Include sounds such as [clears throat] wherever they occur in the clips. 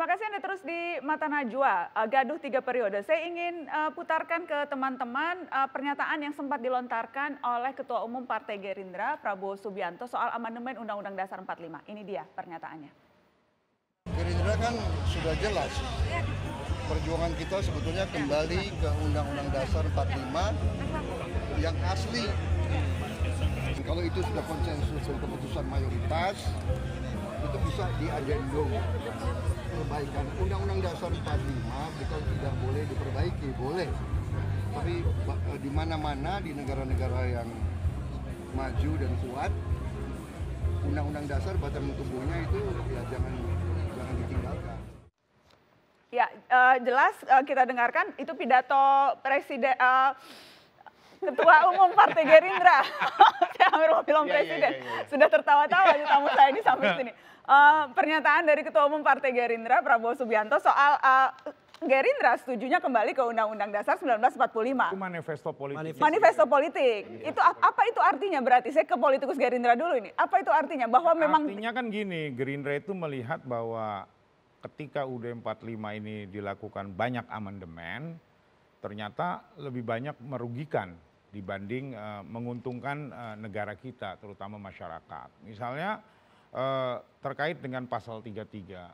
Terima kasih Anda terus di Mata Najwa, uh, gaduh tiga periode. Saya ingin uh, putarkan ke teman-teman uh, pernyataan yang sempat dilontarkan oleh Ketua Umum Partai Gerindra, Prabowo Subianto, soal amandemen Undang-Undang Dasar 45. Ini dia pernyataannya. Gerindra kan sudah jelas, perjuangan kita sebetulnya kembali ke Undang-Undang Dasar 45 yang asli. Kalau itu sudah konsensus dan keputusan mayoritas, itu bisa diadendum perbaikan Undang-Undang Dasar 45 bukan tidak boleh diperbaiki, boleh. Tapi eh, di mana-mana di negara-negara yang maju dan kuat, Undang-Undang Dasar batang tubuhnya itu ya jangan jangan ditinggalkan. Ya, uh, jelas uh, kita dengarkan itu pidato presiden uh, Ketua Umum Partai Gerindra. [laughs] saya hampir mau bilang ya, presiden. Ya, ya, ya. Sudah tertawa-tawa di tamu saya ini sampai sini. Uh, pernyataan dari Ketua Umum Partai Gerindra Prabowo Subianto soal uh, Gerindra setujunya kembali ke Undang-Undang Dasar 1945. Itu manifesto politik. Manifesto, manifesto politik. Ya. Itu apa itu artinya berarti? Saya ke politikus Gerindra dulu ini. Apa itu artinya? Bahwa memang Artinya kan gini, Gerindra itu melihat bahwa ketika UUD 45 ini dilakukan banyak amandemen, ternyata lebih banyak merugikan dibanding uh, menguntungkan uh, negara kita, terutama masyarakat. Misalnya Eh, terkait dengan pasal 33.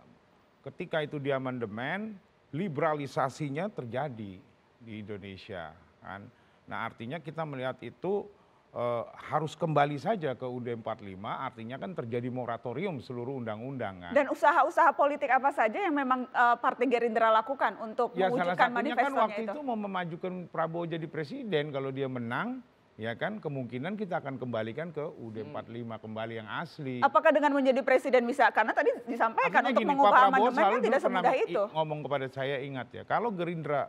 Ketika itu di amandemen, liberalisasinya terjadi di Indonesia. Kan? Nah artinya kita melihat itu uh, harus kembali saja ke UUD 45, artinya kan terjadi moratorium seluruh undang-undang. Kan? Dan usaha-usaha politik apa saja yang memang uh, Partai Gerindra lakukan untuk ya, mewujudkan kan manifestonya kan waktu itu? itu mau memajukan Prabowo jadi presiden kalau dia menang, ya kan kemungkinan kita akan kembalikan ke UUD 45 hmm. kembali yang asli. Apakah dengan menjadi presiden bisa karena tadi disampaikan Artinya untuk gini, mengubah amandemen kan tidak semudah itu. Ngomong kepada saya ingat ya, kalau Gerindra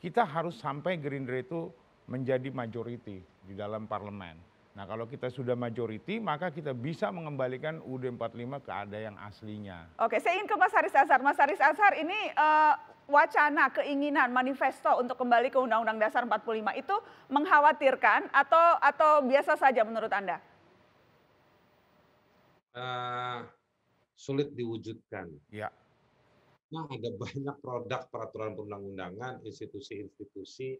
kita harus sampai Gerindra itu menjadi majority di dalam parlemen. Nah kalau kita sudah majority maka kita bisa mengembalikan UUD 45 ke ada yang aslinya. Oke, saya ingin ke Mas Haris Azhar. Mas Haris Azhar ini uh, wacana, keinginan, manifesto untuk kembali ke Undang-Undang Dasar 45 itu mengkhawatirkan atau atau biasa saja menurut Anda? Uh, sulit diwujudkan. Ya. Nah, ada banyak produk peraturan perundang-undangan, institusi-institusi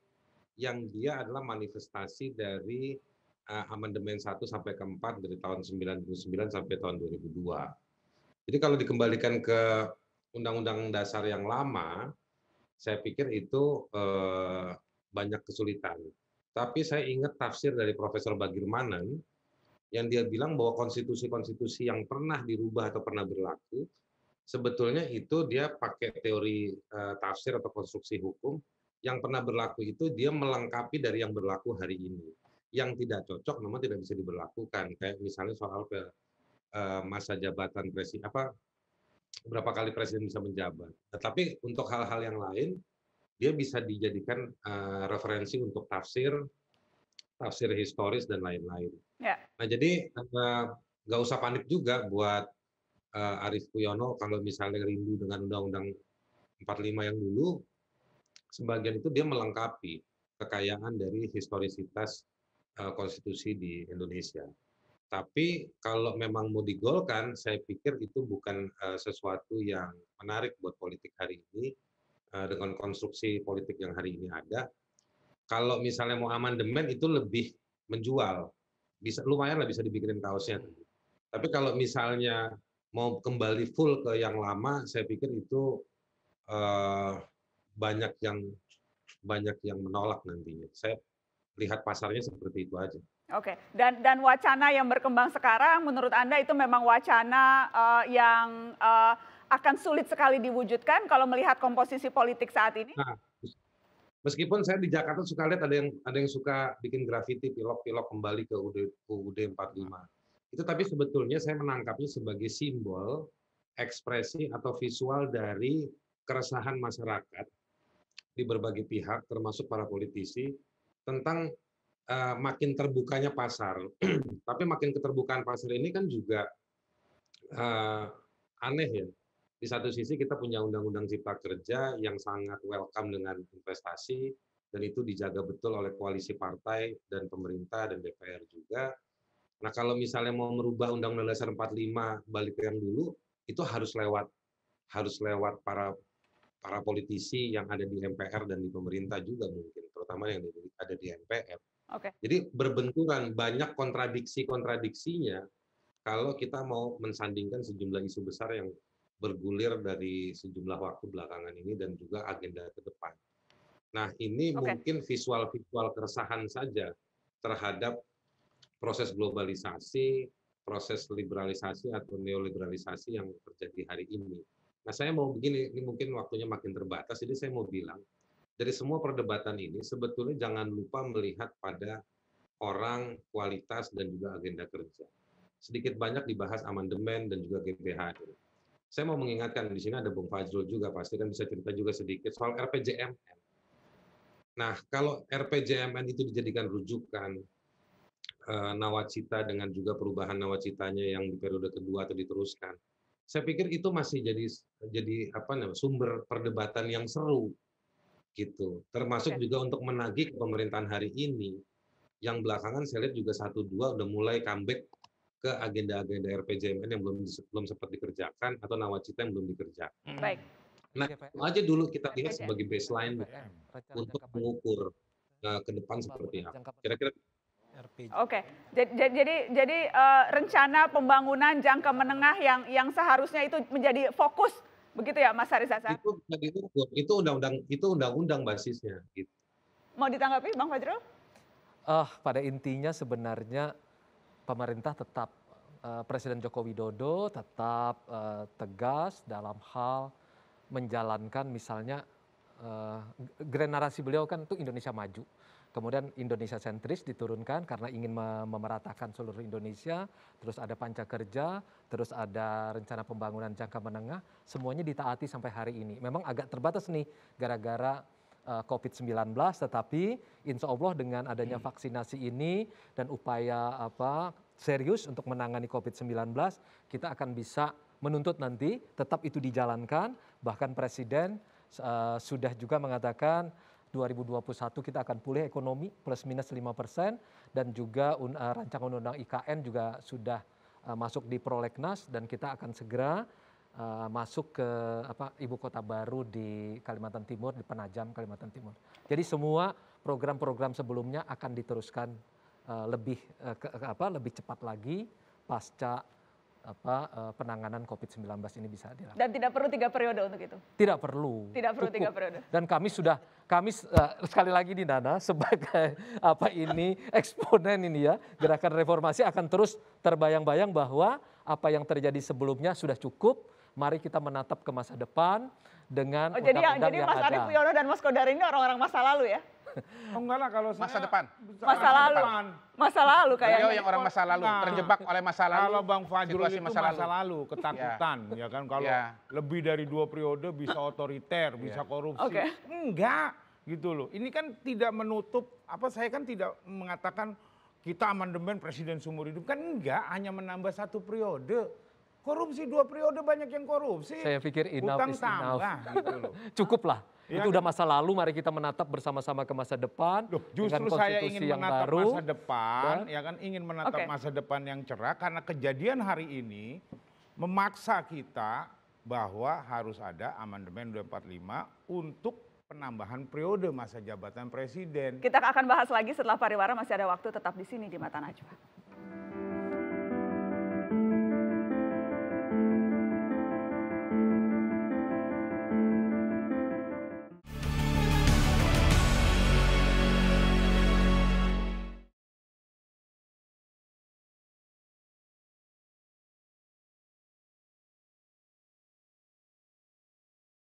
yang dia adalah manifestasi dari uh, amandemen 1 sampai ke 4 dari tahun 99 sampai tahun 2002. Jadi kalau dikembalikan ke undang-undang dasar yang lama, saya pikir itu eh, banyak kesulitan. Tapi saya ingat tafsir dari Profesor Bagirmanan yang dia bilang bahwa konstitusi-konstitusi yang pernah dirubah atau pernah berlaku, sebetulnya itu dia pakai teori eh, tafsir atau konstruksi hukum yang pernah berlaku itu dia melengkapi dari yang berlaku hari ini. Yang tidak cocok memang tidak bisa diberlakukan. Kayak misalnya soal ke eh, masa jabatan presiden apa berapa kali presiden bisa menjabat. Tetapi untuk hal-hal yang lain, dia bisa dijadikan uh, referensi untuk tafsir, tafsir historis dan lain-lain. Ya. Nah jadi nggak uh, usah panik juga buat uh, Arief Puyono kalau misalnya rindu dengan Undang-Undang 45 yang dulu, sebagian itu dia melengkapi kekayaan dari historisitas uh, konstitusi di Indonesia. Tapi kalau memang mau digolkan, saya pikir itu bukan uh, sesuatu yang menarik buat politik hari ini uh, dengan konstruksi politik yang hari ini ada. Kalau misalnya mau amandemen itu lebih menjual, bisa lumayan lah bisa dibikinin kaosnya. Tapi kalau misalnya mau kembali full ke yang lama, saya pikir itu uh, banyak yang banyak yang menolak nantinya. Saya lihat pasarnya seperti itu aja. Oke, dan dan wacana yang berkembang sekarang menurut Anda itu memang wacana uh, yang uh, akan sulit sekali diwujudkan kalau melihat komposisi politik saat ini? Nah, meskipun saya di Jakarta suka lihat ada yang ada yang suka bikin grafiti pilok-pilok kembali ke UUD, UUD 45. Itu tapi sebetulnya saya menangkapnya sebagai simbol ekspresi atau visual dari keresahan masyarakat di berbagai pihak termasuk para politisi tentang uh, makin terbukanya pasar. [clears throat] Tapi makin keterbukaan pasar ini kan juga uh, aneh ya. Di satu sisi kita punya undang-undang cipta kerja yang sangat welcome dengan investasi dan itu dijaga betul oleh koalisi partai dan pemerintah dan DPR juga. Nah kalau misalnya mau merubah Undang-Undang Dasar 45 balik ke yang dulu, itu harus lewat harus lewat para para politisi yang ada di MPR dan di pemerintah juga mungkin, terutama yang ada di MPR. Oke. Jadi berbenturan banyak kontradiksi-kontradiksinya kalau kita mau mensandingkan sejumlah isu besar yang bergulir dari sejumlah waktu belakangan ini dan juga agenda ke depan. Nah, ini Oke. mungkin visual-visual keresahan saja terhadap proses globalisasi, proses liberalisasi atau neoliberalisasi yang terjadi hari ini. Nah, saya mau begini, ini mungkin waktunya makin terbatas, jadi saya mau bilang, dari semua perdebatan ini, sebetulnya jangan lupa melihat pada orang, kualitas, dan juga agenda kerja. Sedikit banyak dibahas amandemen dan juga GBHN. Saya mau mengingatkan, di sini ada Bung Fajrul juga, pasti kan bisa cerita juga sedikit soal RPJMN. Nah, kalau RPJMN itu dijadikan rujukan, eh, nawacita dengan juga perubahan nawacitanya yang di periode kedua atau diteruskan, saya pikir itu masih jadi jadi apa namanya sumber perdebatan yang seru gitu termasuk Oke. juga untuk menagih ke pemerintahan hari ini yang belakangan saya lihat juga satu dua udah mulai comeback ke agenda-agenda RPJMN yang belum belum sempat dikerjakan atau nawacita yang belum dikerjakan. Baik. Nah, itu aja dulu kita lihat sebagai baseline untuk mengukur eh, ke depan seperti apa. Kira-kira RPG. Oke, jadi jadi jadi eh, rencana pembangunan jangka menengah yang yang seharusnya itu menjadi fokus begitu ya Mas Haris Hasan? itu diukur. Itu undang-undang itu undang-undang basisnya gitu. Mau ditanggapi Bang Fajrul? Ah, pada intinya sebenarnya pemerintah tetap eh, Presiden Joko Widodo tetap eh, tegas dalam hal menjalankan misalnya eh, grand narasi beliau kan itu Indonesia maju. Kemudian Indonesia sentris diturunkan karena ingin me- memeratakan seluruh Indonesia, terus ada panca kerja, terus ada rencana pembangunan jangka menengah, semuanya ditaati sampai hari ini. Memang agak terbatas nih gara-gara eh, COVID-19 tetapi insya Allah dengan adanya vaksinasi ini dan upaya apa serius untuk menangani COVID-19 kita akan bisa menuntut nanti tetap itu dijalankan. Bahkan Presiden eh, sudah juga mengatakan 2021 kita akan pulih ekonomi plus minus 5 persen dan juga eh, rancangan undang-undang IKN juga sudah eh, masuk di prolegnas dan kita akan segera eh, masuk ke apa ibu kota baru di Kalimantan Timur di Penajam Kalimantan Timur. Jadi semua program-program sebelumnya akan diteruskan eh, lebih ke, ke- apa lebih cepat lagi pasca apa eh, penanganan COVID-19 ini bisa dilakukan. Dan tidak perlu tiga periode untuk itu. Tidak perlu. Tidak perlu Cukup. tiga periode. Dan kami sudah kami eh, sekali lagi di Nana [laughs] sebagai apa ini eksponen ini ya gerakan reformasi akan terus terbayang-bayang bahwa apa yang terjadi sebelumnya sudah cukup. Mari kita menatap ke masa depan dengan Oh, jadi yang, undang-undang jadi yang Mas ada. Arief Puyono dan Mas Kodari ini orang-orang masa lalu ya? Oh enggak lah kalau Masa saya depan. Masa lalu. depan. Masa lalu Beliau kayaknya. yang orang masa lalu, Nah, terjebak oleh masa lalu. Kalau Bang Fajrul itu masa masa, lalu. lalu, ketakutan, ya kan kalau Ya. lebih dari dua periode bisa [coughs] otoriter, bisa korupsi. Oke. Enggak, gitu loh. Ini kan tidak menutup apa saya kan tidak mengatakan kita amandemen presiden seumur hidup kan enggak, hanya menambah satu periode. Korupsi dua periode banyak yang korupsi. Saya pikir enough Utang is enough. tambah gitu loh. [laughs] Cukup lah. Ya itu kan? udah masa lalu, mari kita menatap bersama-sama ke masa depan Loh, justru saya konstitusi ingin yang menatap baru. masa depan, dan- ya kan ingin menatap Oke. masa depan yang cerah karena kejadian hari ini memaksa kita bahwa harus ada amandemen 245 untuk penambahan periode masa jabatan presiden. Kita akan bahas lagi setelah pariwara masih ada waktu tetap di sini di Mata Najwa.